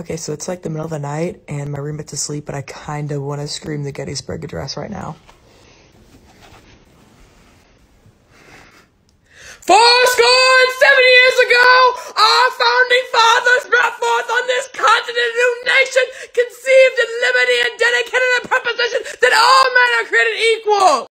Okay, so it's like the middle of the night and my roommate's asleep, but I kind of want to scream the Gettysburg Address right now. Four score and seven years ago, our founding fathers brought forth on this continent a new nation conceived in liberty and dedicated to the proposition that all men are created equal.